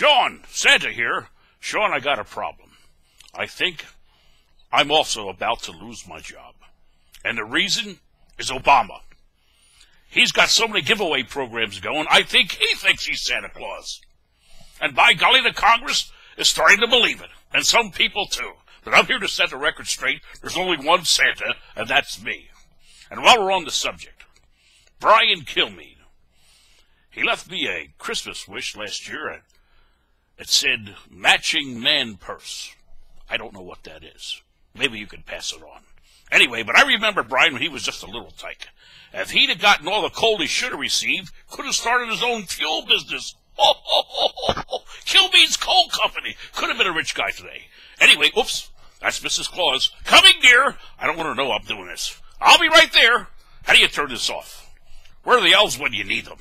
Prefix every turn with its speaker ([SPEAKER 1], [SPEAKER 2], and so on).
[SPEAKER 1] Sean, Santa here. Sean, I got a problem. I think I'm also about to lose my job. And the reason is Obama. He's got so many giveaway programs going, I think he thinks he's Santa Claus. And by golly, the Congress is starting to believe it. And some people too. But I'm here to set the record straight. There's only one Santa, and that's me. And while we're on the subject, Brian Kilmeade. He left me a Christmas wish last year. It said matching man purse. I don't know what that is. Maybe you could pass it on. Anyway, but I remember Brian when he was just a little tyke. If he'd have gotten all the coal he should have received, could have started his own fuel business. Oh, oh, oh, oh, Coal Company. Could have been a rich guy today. Anyway, oops, that's Mrs. Claus. Coming, dear. I don't want to know I'm doing this. I'll be right there. How do you turn this off? Where are the elves when you need them?